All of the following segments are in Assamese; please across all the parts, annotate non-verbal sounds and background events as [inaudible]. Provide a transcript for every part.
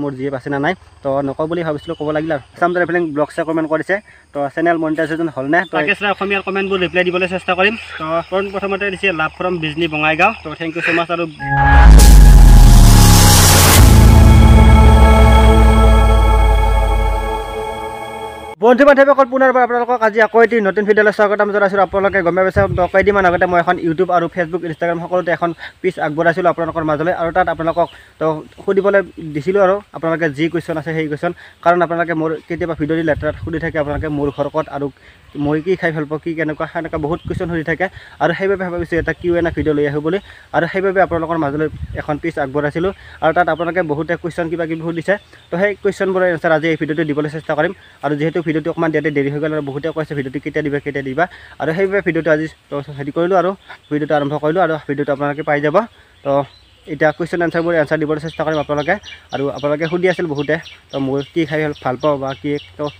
মোৰ জি এফ আছে নে নাই তো নকওঁ বুলি ভাবিছিলোঁ ক'ব লাগিল আৰু। চাম ট্ৰেভেলিং ব্লগছে কমেণ্ট কৰিছে তো চেনেল মনিটাইজেশ্যন হ'লনে তো তাকে অসমীয়াৰ কমেণ্টবোৰ ৰিপ্লাই দিবলৈ চেষ্টা কৰিম। তো প্ৰথমতে দিছে লাভ ফ্ৰম বিজনী বঙাইগাঁও তো থেংক ইউ ছ' মাছ আৰু বন্ধু বান্ধৱীসকল পুনৰবাৰ আপোনালোকক আজি আকৌ এটি নতুন ভিডিঅ'লৈ স্বাগতম জনাইছোঁ। আপোনালোকে গমে পাইছে কেইদিনমান আগতে মই এখন ইউটিউব আৰু ফেচবুক ইনষ্টাগ্ৰাম সকলোতে এখন পিচ আগবঢ়াইছিলোঁ আপোনালোকৰ মাজলৈ আৰু তাত আপোনালোকক তো সুধিবলৈ দিছিলোঁ আৰু আপোনালোকে যি কুৱেশ্যন আছে সেই কুৱেশ্যন কাৰণ আপোনালোকে মোৰ কেতিয়াবা ভিডিঅ' দি লেটাৰত সুধি থাকে আপোনালোকে মোৰ ঘৰ ক'ত আৰু মই কি খাই ভাল পাওঁ কি কেনেকুৱা সেনেকুৱা বহুত কুৱেশ্যন সুধি থাকে। আৰু সেইবাবে ভাবিছোঁ এটা কিউ এন ভিডিঅ' লৈ আহোঁ বুলি। আৰু সেইবাবে আপোনালোকৰ মাজলৈ এখন পিচ আগবঢ়াইছিলোঁ আৰু তাত আপোনালোকে বহুতে কুৱেশ্যন কিবা কিবি সুধিছে। তো সেই কুৱেশ্যনবোৰৰ এনচাৰ আজি এই ভিডিঅ'টো দিবলৈ চেষ্টা কৰিম। আৰু যিহেতু ভিডিঅ'টো অকণমান দিয়াতে দেৰি হৈ গ'ল আৰু বহুতে কৈছে ভিডিঅ'টো কেতিয়া দিবা কেতিয়া দিবা? আৰু সেইবাবে ভিডিঅ'টো আজি হেৰি কৰিলোঁ আৰু। ভিডিঅ'টো আৰম্ভ কৰিলোঁ আৰু ভিডিঅ'টো আপোনালোকে পাই যাব। তো এতিয়া কুৱেশ্যন এনচাৰবোৰ এনচাৰ দিবলৈ চেষ্টা কৰিম আপোনালোকে। আৰু আপোনালোকে সুধি আছিল বহুতে তো মোৰ কি খাই ভাল পাওঁ বা কি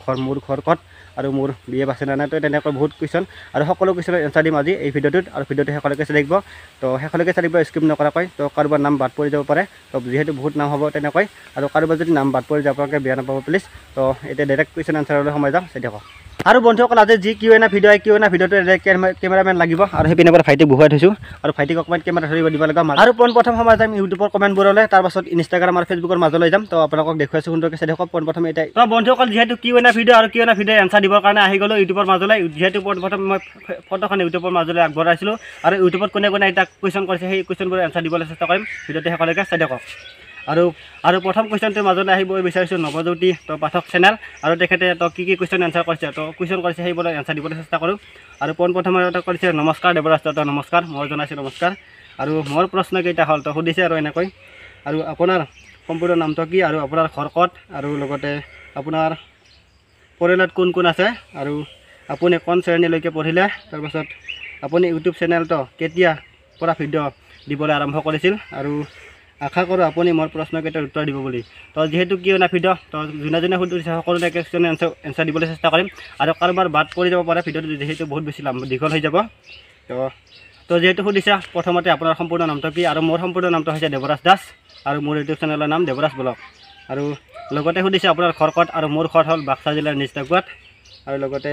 ঘৰ মোৰ ঘৰ ক'ত আৰু মোৰ বিয়ে আছে নে নাই তো তেনেকৈ বহুত কুৱেশ্যন আৰু সকলো কুৱেশ্যনৰ এনচাৰ দিম আজি এই ভিডিঅ'টোত আৰু ভিডিঅ'টো শেষলৈকে চাই থাকিব। তো শেষলৈকে চাই থাকিব স্কিপ নকৰাকৈ তো কাৰোবাৰ নাম বাদ পৰি যাব পাৰে। তো যিহেতু বহুত নাম হ'ব তেনেকৈ আৰু কাৰোবাৰ যদি নাম বাদ পৰি যায় আপোনালোকে বেয়া নাপাব প্লিজ তো এতিয়া ডাইৰেক্ট কুৱেশ্যন এনচাৰলৈ সময় যাম চাই থাকক। আৰু বন্ধুসকল আজি যি Q and A video' Q and A ভিডিঅ'টো কেমেৰামেন লাগিব আৰু সেইপিনে পৰা ভাইটিক বহুৱাই থৈছোঁ। আৰু ভাইটিক অকণমান কেমেৰা ধৰিব দিব লগা আৰু পোন প্ৰথম সময় যাম ইউটিউবৰ কমেণ্টবোৰলৈ তাৰপাছত ইনষ্টাগ্ৰাম আৰু ফেচবুকৰ মাজলৈ যাম। তো আপোনালোকক দেখুৱাইছোঁ সুন্দৰকৈ চাই থাকক পোন প্ৰথমে এতিয়া তো বন্ধুসকল যিহেতু কিউ এনা ভিডিঅ' আৰু Q and A video' answer দিবৰ কাৰণে আহি গ'লোঁ ইউটিউবৰ মাজলৈ। যিহেতু পোন প্ৰথম মই ফটোখন ইউটিউবৰ মাজলৈ আগবঢ়াইছিলোঁ। আৰু ইউটিউবত কোনে কোনে এতিয়া কুৱেশ্যন কৰিছে সেই কুৱেশ্যনবোৰ এনচাৰ দিবলৈ চেষ্টা কৰিম। ভিডিঅ'টো শেষলৈকে চাই থাকক আৰু আৰু প্ৰথম কুৱেশ্যনটোৰ মাজলৈ আহিব বিচাৰিছোঁ নৱজ্যোতি তো পাঠক চেনেল আৰু তেখেতে তো কি কি কুৱেশ্যন এনচাৰ কৰিছে তো কুৱেশ্যন কৰিছে সেইবোৰৰ এনচাৰ দিবলৈ চেষ্টা কৰোঁ। আৰু পোনপ্ৰথমে এটা কৰিছে নমস্কাৰ দেৱৰাজ তো নমস্কাৰ। মই জনাইছোঁ নমস্কাৰ। আৰু মোৰ প্ৰশ্নকেইটা হ'ল তো সুধিছে আৰু এনেকৈ। আৰু আপোনাৰ সম্পূৰ্ণ নামটো কি? আৰু আপোনাৰ ঘৰ ক'ত? আৰু লগতে আপোনাৰ পৰিয়ালত কোন কোন আছে? আৰু আপুনি কোন শ্ৰেণীলৈকে পঢ়িলে? তাৰপাছত আপুনি ইউটিউব চেনেলটো কেতিয়াৰ পৰা ভিডিঅ' দিবলৈ আৰম্ভ কৰিছিল? আৰু আশা কৰোঁ আপুনি মোৰ প্ৰশ্নকেইটাৰ উত্তৰ দিব বুলি। তো যিহেতু কিয় না তো যোনে যোনে সকলোৰে কুৱেশ্যন এনচাৰ এনচাৰ দিবলৈ চেষ্টা কৰিম। আৰু কাৰোবাৰ বাদ পৰি যাব পাৰে ভিডিঅ'টো যিহেতু বহুত বেছি লাম দীঘল হৈ যাব। তো তো যিহেতু সুধিছা প্ৰথমতে আপোনাৰ সম্পূৰ্ণ নামটো কি? আৰু মোৰ সম্পূৰ্ণ নামটো হৈছে দেৱৰাজ দাস আৰু মোৰ ইউটিউব চেনেলৰ নাম আৰু লগতে সুধিছে আপোনাৰ ঘৰ ক'ত আৰু মোৰ ঘৰ হ'ল বাক্সা জিলাৰ নিষ্টাকুৱাত আৰু লগতে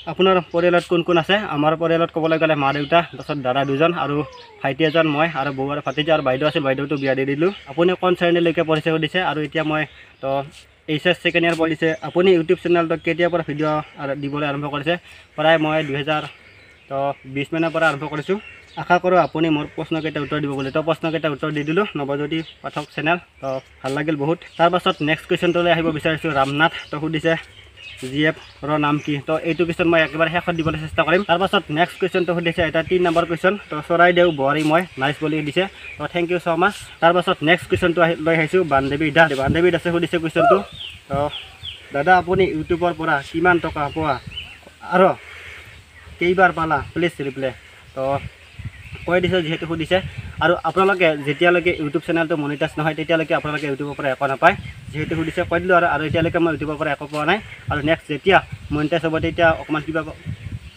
আপোনাৰ পৰিয়ালত কোন কোন আছে? আমাৰ পৰিয়ালত ক'বলৈ গ'লে মা দেউতা তাৰপিছত দাদা দুজন আৰু ভাইটি এজন মই আৰু বৌ আৰু ভাতিজা আৰু বাইদেউ আছিল বাইদেউটো বিয়া দি দিলোঁ। আপুনি কোন শ্ৰেণীলৈকে পঢ়িছে সুধিছে আৰু এতিয়া মই তো এইচ এছ ছেকেণ্ড ইয়াৰ পঢ়িছে। আপুনি ইউটিউব চেনেলটো কেতিয়াৰ পৰা ভিডিঅ' দিবলৈ আৰম্ভ কৰিছে? প্ৰায় মই দুহেজাৰ তো বিছ মানৰ পৰা আৰম্ভ কৰিছোঁ। আশা কৰোঁ আপুনি মোৰ প্ৰশ্নকেইটা উত্তৰ দিব বুলি। তো প্ৰশ্নকেইটা উত্তৰ দি দিলোঁ নৱজ্যোতি পাঠক চেনেল তো ভাল লাগিল বহুত। তাৰপাছত নেক্সট কুৱেশ্যনটোলৈ আহিব বিচাৰিছোঁ ৰামনাথ তো সুধিছে জি এফৰ নাম কি? তো এইটো কুৱেশ্যন মই একেবাৰে শেষত দিবলৈ চেষ্টা কৰিম। তাৰপাছত নেক্সট কুৱেশ্যনটো সুধিছে এটা তিনি নম্বৰ কুৱেশ্যন তো চৰাইদেউ বোৱাৰী মই নাইচ বুলি দিছে তো থেংক ইউ ছ' মাছ তাৰপাছত নেক্সট কুৱেশ্যনটো আহি লৈ আহিছোঁ বান্ধৱী দাস। বান্ধৱী দাসে সুধিছে কুৱেশ্যনটো তো দাদা আপুনি ইউটিউবৰ পৰা কিমান টকা পোৱা? আৰু কেইবাৰ পালা? প্লিজ ৰিপ্লাই তো কৈ দিছে যিহেতু সুধিছে। আৰু আপোনালোকে যেতিয়ালৈকে ইউটিউব চেনেলটো মনিটাইজ নহয় তেতিয়ালৈকে আপোনালোকে ইউটিউবৰ পৰা একো নাপায়। যিহেতু সুধিছে কৈ দিলোঁ আৰু আৰু এতিয়ালৈকে মই ইউটিউবৰ পৰা একো পোৱা নাই। আৰু নেক্সট যেতিয়া মনিটাইজ হ'ব তেতিয়া অকণমান কিবা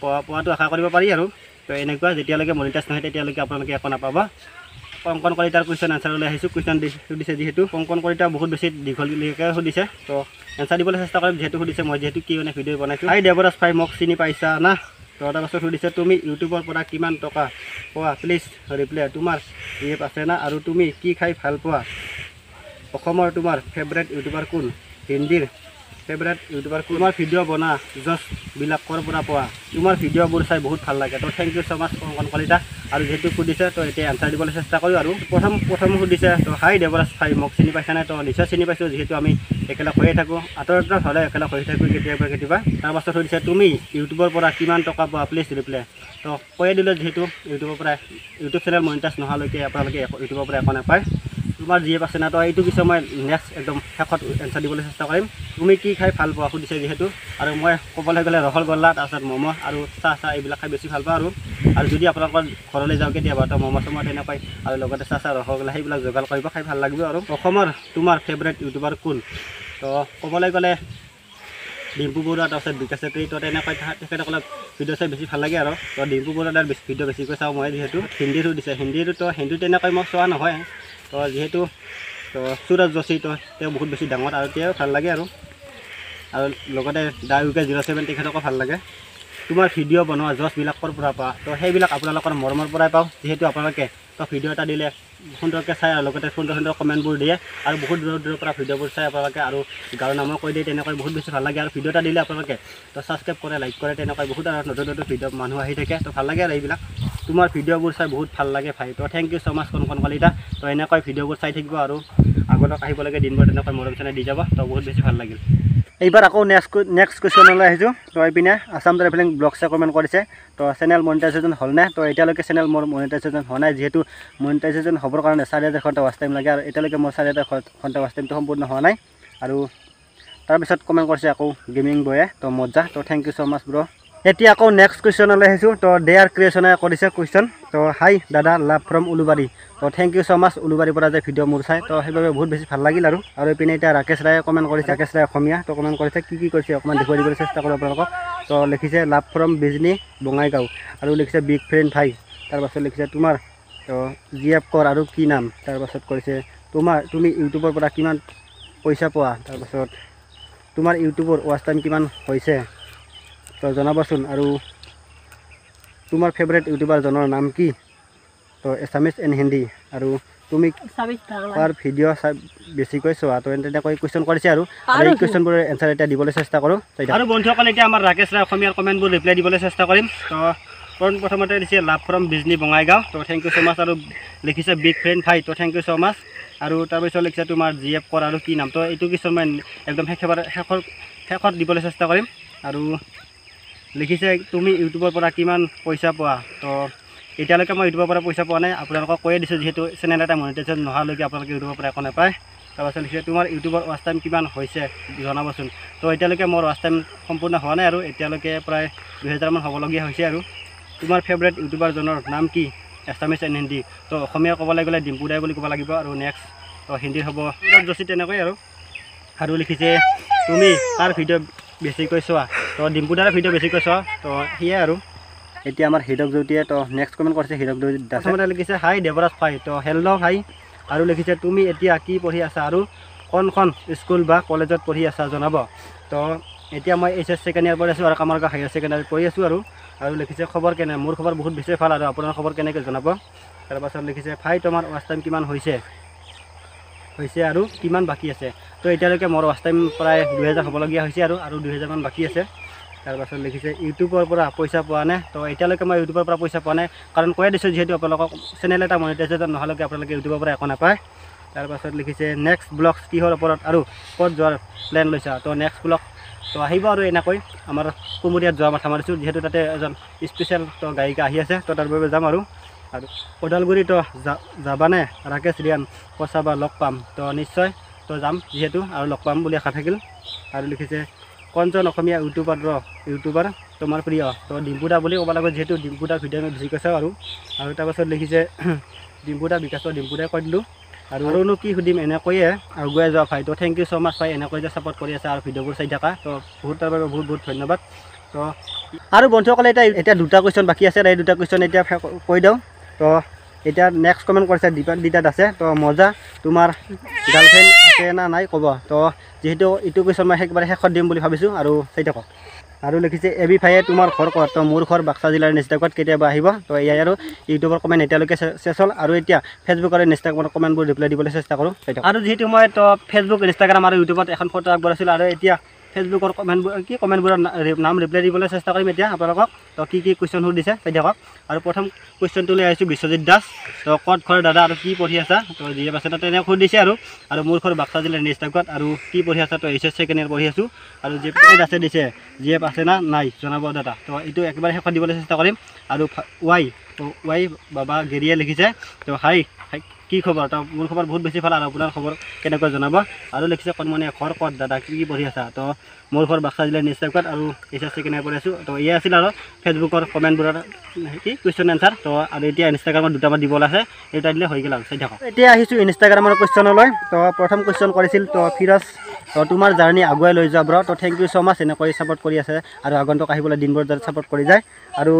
পোৱা পোৱাটো আশা কৰিব পাৰি আৰু। তো এনেকুৱা যেতিয়ালৈকে মনিটাইজ নহয় তেতিয়ালৈকে আপোনালোকে একো নাপাব। কংকন কলিতাৰ কুৱেশ্যন এনচাৰলৈ আহিছোঁ। কুৱেশ্যন সুধিছে যিহেতু কংকন কলিতা বহুত বেছি দীঘলীয়াকৈ সুধিছে। তো এনচাৰ দিবলৈ চেষ্টা কৰিম যিহেতু সুধিছে মই যিহেতু কি মানে ভিডিঅ' বনাইছোঁ। হাই দেৱৰাজ ভাই মোক চিনি পাইছা না? তো তাৰপাছত সুধিছে তুমি ইউটিউবৰ পৰা কিমান টকা পোৱা? প্লিজ ৰিপ্লাই তোমাৰ এপ আছে না? আৰু তুমি কি খাই ভাল পোৱা? অসমৰ তোমাৰ ফেভৰেট ইউটিউবাৰ কোন? হিন্দীৰ ফেভৰেট ইউটিউবাৰ কোন? তোমাৰ ভিডিঅ' বনা জছবিলাক ক'ৰ পৰা পোৱা। তোমাৰ ভিডিঅ'বোৰ চাই বহুত ভাল লাগে। তো thank you so' much Kankan Kalita. আৰু যিহেতু সুধিছে তো এতিয়া এনচাৰ দিবলৈ চেষ্টা কৰোঁ। আৰু প্ৰথম প্ৰথম সুধিছে তো হাই দেৱৰাজ ভাই মোক চিনি পাইছা নাই তো নিশ্চয় চিনি পাইছোঁ। যিহেতু আমি একেলগ হৈয়ে থাকোঁ। আঁতৰ আঁতৰ হ'লে একেলগ হৈ থাকোঁ কেতিয়াবা কেতিয়াবা। তাৰপাছত সুধিছে তুমি ইউটিউবৰ পৰা কিমান টকা পোৱা? প্লিজ ৰিপ্লাই তো কৈয়ে দিলোঁ যিহেতু ইউটিউবৰ পৰা ইউটিউব চেনেল মনিটাইজ নোহোৱালৈকে আপোনালোকে ইউটিউবৰ পৰা একো নাপায়। তোমাৰ যি এপ আছে না তো এইটো কিছু মই নেক্সট একদম শেষত এনচাৰ দিবলৈ চেষ্টা কৰিম। তুমি কি খাই ভাল পোৱা সুধিছে যিহেতু। আৰু মই ক'বলৈ গ'লে ৰসগোল্লা তাৰপিছত ম'ম' আৰু চাহ চাহ এইবিলাক খাই বেছি ভাল পাওঁ আৰু। আৰু যদি আপোনালোকৰ ঘৰলৈ যাওঁ কেতিয়াবা তো ম'ম' চম' তেনেকৈ আৰু লগতে চাহ চাহ ৰসগোল্লা সেইবিলাক যোগাৰ কৰিব খাই ভাল লাগিব আৰু। অসমৰ তোমাৰ ফেভৰেট ইউটিউবাৰ কোন? তো ক'বলৈ গ'লে ডিম্পু বৰুৱা তাৰপিছত বিকাশ চেত্ৰী তো তেনেকৈ তেখেত- তেখেতসকলক ভিডিঅ' চাই বেছি ভাল লাগে আৰু। তো ডিম্পু বৰুৱাৰ ভিডিঅ' বেছিকৈ চাওঁ মই যিহেতু। হিন্দীটো দিছে। হিন্দীটো তো হিন্দী তেনেকৈ মই চোৱা নহয়। তো যিহেতু তো সুৰজ যোশী তো তেওঁ বহুত বেছি ডাঙৰ আৰু তেওঁ ভাল লাগে আৰু। আৰু লগতে the U K zero' seven তেখেতকো ভাল লাগে। তোমাৰ ভিডিঅ' বনোৱা জছবিলাকৰ পৰা পাওঁ তো সেইবিলাক আপোনালোকৰ মৰমৰ পৰাই পাওঁ। যিহেতু আপোনালোকে তো ভিডিঅ' এটা দিলে সুন্দৰকৈ চাই আৰু লগতে সুন্দৰ সুন্দৰ কমেণ্টবোৰ দিয়ে আৰু বহুত দূৰৰ দূৰৰ পৰা ভিডিঅ'বোৰ চাই আপোনালোকে আৰু গাঁৱৰ নামো কৈ দিয়ে তেনেকৈ বহুত বেছি ভাল লাগে আৰু ভিডিঅ' এটা দিলে আপোনালোকে তো ছাবস্ক্ৰাইব কৰে লাইক কৰে তেনেকৈ বহুত আৰু নতুন নতুন ভিডিঅ' মানুহ আহি থাকে। তো ভাল লাগে আৰু এইবিলাক। তোমাৰ ভিডিঅ'বোৰ চাই বহুত ভাল লাগে ভাই। তো থেংক ইউ ছ' মাছ কণ কণ কলিতা। তো এনেকৈ ভিডিঅ'বোৰ চাই থাকিব আৰু আগলৈ আহিব লাগে দিনবোৰ তেনেকৈ মৰম চেনে দি যাব। তো বহুত বেছি ভাল লাগিল। এইবাৰ আকৌ নেক্সট নেক্সট কুৱেশ্যনলৈ আহিছোঁ। তো এইপিনে আছাম ট্ৰেভেলিং ব্লগছে কমেণ্ট কৰিছে। তো চেনেল মনিটাইজেশ্যন হ'লনে তো এতিয়ালৈকে চেনেল মোৰ মনিটাইজেশ্যন হোৱা নাই। যিহেতু মনিটাইজেশ্যন হ'বৰ কাৰণে চাৰি হাজাৰ ঘণ্টা ৱাচ টাইম লাগে আৰু এতিয়ালৈকে মোৰ চাৰি হাজাৰ ঘণ্টা ৱাচ টাইমটো সম্পূৰ্ণ হোৱা নাই। আৰু তাৰপিছত কমেণ্ট কৰিছে আকৌ গেমিং বয়ে তো মজা তো থেংক ইউ ছ' মাছ ব্ৰ এতিয়া আকৌ নেক্সট কুৱেশ্যনলৈ আহিছোঁ। তো দে আৰ ক্ৰিয়েশ্যনে কৰিছে কুৱেশ্যন তো হাই দাদা লাভ ফ্ৰম উলুবাৰী তো থেংক ইউ ছ' মাছ উলুবাৰীৰ পৰা যে ভিডিঅ' মোৰ চাই। তো সেইবাবে বহুত বেছি ভাল লাগিল আৰু। আৰু এইপিনে এতিয়া ৰাকেশ ৰায়ে কমেণ্ট কৰিছে। ৰাকেশ ৰায় অসমীয়া। তো কমেণ্ট কৰিছে কি কি কৰিছে অকণমান দেখুৱাই দিবলৈ চেষ্টা কৰোঁ আপোনালোকক। তো লিখিছে লাভ ফ্ৰম বিজনী বঙাইগাঁও আৰু লিখিছে বিগ ফ্ৰেণ্ড ভাই। তাৰপাছত লিখিছে তোমাৰ তো জি এফ কৰ আৰু কি নাম? তাৰপাছত কৰিছে তোমাৰ তুমি ইউটিউবৰ পৰা কিমান পইচা পোৱা? তাৰপাছত তোমাৰ ইউটিউবৰ ৱাচ টাইম কিমান হৈছে? তো জনাবচোন আৰু তোমাৰ ফেভৰেট ইউটিউবাৰজনৰ নাম কি? তো এছামিজ এণ্ড হিন্দী আৰু তুমি তাৰ ভিডিঅ' চাই বেছিকৈ চোৱা তো তেনেকৈ কুৱেশ্যন কৰিছে আৰু। আৰু এই কুৱেশ্যনবোৰৰ এনচাৰ এতিয়া দিবলৈ চেষ্টা কৰোঁ। আৰু বন্ধুসকল এতিয়া আমাৰ ৰাকেশ ৰায় অসমীয়াৰ কমেণ্টবোৰ ৰিপ্লাই দিবলৈ চেষ্টা কৰিম। তো পোন প্ৰথমতে দিছে লাভ ফ্ৰম বিজনী বঙাইগাঁও। তো থেংক ইউ ছ' মাছ আৰু লিখিছে বিগ ফ্ৰেণ্ড ভাই তো থেংক ইউ ছ' মাছ আৰু তাৰপিছত লিখিছে তোমাৰ জি এফ কৰ আৰু কি নাম। তো এইটো কিছু মই একদম শেষেবাৰে শেষৰ শেষত দিবলৈ চেষ্টা কৰিম। আৰু লিখিছে তুমি ইউটিউবৰ পৰা কিমান পইচা পোৱা? তো এতিয়ালৈকে মই ইউটিউবৰ পৰা পইচা পোৱা নাই। আপোনালোকক কৈয়ে দিছোঁ যিহেতু চেনেল এটা মনিটাইজেশ্যন নোহোৱালৈকে আপোনালোকে ইউটিউবৰ পৰা একো নাপায়। তাৰপাছত লিখিছে তোমাৰ ইউটিউবৰ ৱাচ টাইম কিমান হৈছে? জনাবচোন। তো এতিয়ালৈকে মোৰ ৱাচ টাইম সম্পূৰ্ণ হোৱা নাই আৰু এতিয়ালৈকে প্ৰায় দুহেজাৰমান হ'বলগীয়া হৈছে আৰু। তোমাৰ ফেভৰেট ইউটিউবাৰজনৰ নাম কি? এছামিছ এণ্ড হিন্দী। তো অসমীয়া ক'বলৈ গ'লে ডিম্পু দাই বুলি ক'ব লাগিব আৰু নেক্সট তো হিন্দীৰ হ'ব যোশী তেনেকৈ আৰু। আৰু লিখিছে তুমি তাৰ ভিডিঅ' বেছিকৈ চোৱা। তো ডিম্পু ভিডিঅ' বেছিকৈ চোৱা তো সেয়াই আৰু। এতিয়া আমাৰ হীৰক জ্যোতিয়ে তো নেক্সট কমেণ্ট কৰিছে হীৰক জ্যোতি প্ৰথমতে লিখিছে হাই দেৱৰাজ ভাই তো হেল্ল' হাই আৰু লিখিছে তুমি এতিয়া কি পঢ়ি আছা আৰু কোনখন স্কুল বা কলেজত পঢ়ি আছা জনাব। তো এতিয়া মই এইচ এছ ছেকেণ্ড ইয়াৰ পঢ়ি আছোঁ আৰু কামাৰগাঁও হায়াৰ ছেকেণ্ডাৰীত পঢ়ি আছোঁ আৰু। আৰু লিখিছে খবৰ কেনে? মোৰ খবৰ বহুত বেছি ভাল আৰু আপোনাৰ খবৰ কেনেকৈ জনাব? তাৰপাছত লিখিছে ভাই তোমাৰ ৱাচ টাইম কিমান হৈছে? হৈছে আৰু কিমান বাকী আছে? তো এতিয়ালৈকে মোৰ ৱাচ টাইম প্ৰায় দুহেজাৰ হ'বলগীয়া হৈছে আৰু আৰু দুহেজাৰমান বাকী আছে। তাৰপাছত লিখিছে ইউটিউবৰ পৰা পইচা পোৱা নাই তো এতিয়ালৈকে মই ইউটিউবৰ পৰা পইচা পোৱা নাই কাৰণ কৈয়ে দিছোঁ যিহেতু আপোনালোকক চেনেল এটা মনিটাইজেশ্যন নোহোৱালৈকে আপোনালোকে ইউটিউবৰ পৰা একো নাপায়। তাৰপাছত লিখিছে নেক্সট ব্লগ কিহৰ ওপৰত আৰু ক'ত যোৱাৰ প্লেন লৈছা? তো নেক্সট ব্লগ তো আহিব আৰু এনেকৈ। আমাৰ কুমুৰীয়াত যোৱা মাথা মাৰিছোঁ যিহেতু তাতে এজন স্পেচিয়েল তো গায়িকা আহি আছে তো তাৰ বাবে যাম আৰু। আৰু ওদালগুৰিতো যাবানে? ৰাকেশ ৰিয়ান পইচা বা লগ পাম। তো নিশ্চয় তো যাম যিহেতু আৰু লগ পাম বুলি আশা থাকিল। আৰু লিখিছে কণজন অসমীয়া ইউটিউবাৰ ৰ ইউটিউবাৰ তোমাৰ প্ৰিয় তো ডিম্পুদা বুলি ক'ব লাগিব যিহেতু ডিম্পুদাৰ ভিডিঅ' আমি বেছিকৈ চাওঁ আৰু। আৰু তাৰপাছত লিখিছে [clears throat] ডিম্পুদা বিকাশৰ ডিম্পুদাই কৈ দিলোঁ। আৰু আৰুনো কি সুধিম এনেকৈয়ে আগুৱাই যোৱা ভাই। তো থেংক ইউ ছ' মাছ ভাই এনেকৈ যে ছাপৰ্ট কৰি আছে আৰু ভিডিঅ'বোৰ চাই থকা। তো বহুত তাৰ বাবে বহুত বহুত ধন্যবাদ। তো আৰু বন্ধুসকলে এতিয়া এতিয়া দুটা কুৱেশ্যন বাকী আছে এই দুটা কুৱেশ্যন এতিয়া কৈ দিওঁ। তো এতিয়া নেক্সট কমেণ্ট কৰিছে দীপক দিতাত আছে তো মজা তোমাৰ গাৰ্লফ্ৰেণ্ড আছে না নাই ক'ব তো যিহেতু এইটো কুৱেশ্যন মই একেবাৰে শেষত দিম বুলি ভাবিছোঁ আৰু চাই থাকক। আৰু লিখিছে এ বি ভাইয়ে তোমাৰ ঘৰ ক'ত তো মোৰ ঘৰ বাক্সা জিলাৰ নিষ্টাকত কেতিয়াবা আহিব তো এয়াই আৰু ইউটিউবৰ কমেণ্ট এতিয়ালৈকে চেছ হ'ল আৰু এতিয়া ফেচবুক আৰু ইনষ্টাগ্ৰামৰ কমেণ্টবোৰ ৰিপ্লাই দিবলৈ চেষ্টা কৰোঁ আৰু যিহেতু মই তো ফেচবুক ইনষ্টাগ্ৰাম আৰু ইউটিউবত এখন ফটো আগবঢ়াইছিলোঁ আৰু এতিয়া ফেচবুকৰ কমেণ্টবোৰ কি কমেণ্টবোৰৰ নাম ৰিপ্লাই দিবলৈ চেষ্টা কৰিম এতিয়া আপোনালোকক। তো কি কি কুৱেশ্যন সুধিছে চাই থাকক। আৰু প্ৰথম কুৱেশ্যনটো লৈ আহিছোঁ বিশ্বজিৎ দাস। তো ক'ত ঘৰ দাদা আৰু কি পঢ়ি আছা? তো এফ আছে তাতে এনেকৈ সুধিছে আৰু। আৰু মোৰ ঘৰ বাক্সা জিলাৰ নিষ্টাকত আৰু কি পঢ়ি আছা? তো এইচ এছ ছেকেণ্ড ইয়াৰ পঢ়ি আছোঁ। আৰু জি এফ আছে দিছে জি এফ আছে না নাই জনাব দাদা। তো এইটো একেবাৰে শেষত দিবলৈ চেষ্টা কৰিম। আৰু ৱাই ৱাই বাবা গেৰিয়ে লিখিছে। তো হাই কি খবৰ? তো মোৰ খবৰ বহুত বেছি ভাল আৰু আপোনাৰ খবৰ কেনেকৈ জনাব? আৰু লিখিছে কণমণি ঘৰ ক'ত দাদা কি কি পঢ়ি আছা? তো মোৰ ঘৰ বাক্সা জিলাৰ নিষ্টাকত আৰু এইচ এছ ছেকেণ্ড ইয়াৰ পঢ়ি আছোঁ? তো এয়া আছিল আৰু ফেচবুকৰ কমেণ্টবোৰৰ কি কুৱেশ্যন এনচাৰ তো আৰু এতিয়া ইনষ্টাগ্ৰামত দুটামান দিবলৈ আছে এই দুটা দিলে হৈ গ'ল আৰু। চাই থাকক। এতিয়া আহিছোঁ ইনষ্টাগ্ৰামৰ কুৱেশ্যনলৈ তো প্ৰথম কুৱেশ্যন কৰিছিল তো ফিৰজ তো তোমাৰ জাৰ্ণি আগুৱাই লৈ যোৱা ব্ৰ তো থেংক ইউ ছ' মাছ এনেকৈ ছাপৰ্ট কৰি আছে আৰু আগন্তুক আহিবলৈ দিনবোৰ যাতে ছাপৰ্ট কৰি যায়। আৰু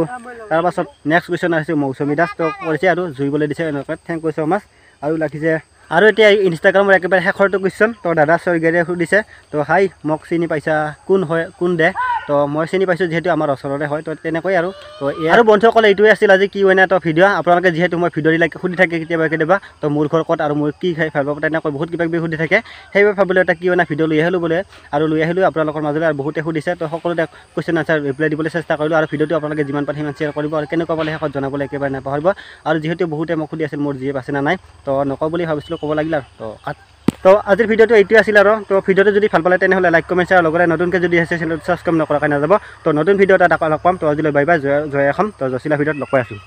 তাৰপাছত নেক্সট কুৱেশ্যন আহিছে মৌচুমী দাস তো কৰিছে আৰু জুইবলৈ দিছে এনেকৈ থেংক ইউ ছ' মাছ আৰু লাগিছে আৰু এতিয়া ইনষ্টাগ্ৰামৰ একেবাৰে শেষৰটো কুৱেশ্যন তো দাদা চৈগেৰে সুধিছে তো হাই মোক চিনি পাইছা? কোন হয় কোন দে? তো মই চিনি পাইছোঁ যিহেতু আমাৰ ওচৰতে হয় তো তেনেকৈ আৰু। তো আৰু বন্ধুসকল এইটোৱে আছিল আজি কি হয় তো ভিডিঅ' আপোনালোকে যিহেতু মই ভিডিঅ' দিলে সুধি থাকে কেতিয়াবা কেতিয়াবা তো মোৰ ঘৰ ক'ত আৰু মোৰ কি খাই ভাল পাব তেনেকৈ বহুত কিবা কিবি সুধি থাকে। সেইবাবে ভাবিলোঁ এটা কি হয় ভিডিঅ' লৈ আহিলোঁ বোলে আৰু লৈ আহিলোঁ আপোনালোকৰ মাজলৈ আৰু বহুতে সুধিছে তো সকলোতে কুৱেশ্যন আনচাৰ ৰিপ্লাই দিবলৈ চেষ্টা কৰিলোঁ আৰু ভিডিঅ'টো আপোনালোকে যিমান পাৰে সিমান শ্বেয়াৰ কৰিব আৰু কেনেকুৱা পালে শেষত জনাবলৈ একেবাৰে নাপাহৰিব। আৰু যিহেতু বহুতে মোক সুধি আছিল মোৰ জিএফ আছে নে নাই তো নকওঁ বুলি ভাবিছিলোঁ ক'ব লাগিল আৰু তো কাট তো আজিৰ ভিডিঅ'টো এইটোৱে আছিল আৰু। তো ভিডিঅ'টো যদি ভাল পালে তেনেহ'লে লাইক কমেণ্ট শ্বেয়াৰ লগতে নতুনকৈ যদি আছে চেনেলটো ছাবস্ক্ৰাইব নকৰাকৈ নাযাব। তো নতুন ভিডিঅ' এটা লগ পাম। তো আজিলৈ বাই বাই জয় জয় এখন তো জচিলা ভিডিঅ'ত লগ পাই আছোঁ।